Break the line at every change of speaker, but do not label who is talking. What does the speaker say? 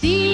Sí,